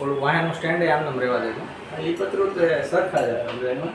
ઓલું વાહનનું સ્ટેન્ડ આમ નામ રહેવા દેજો. એ પતરું સરખા જ એમાં?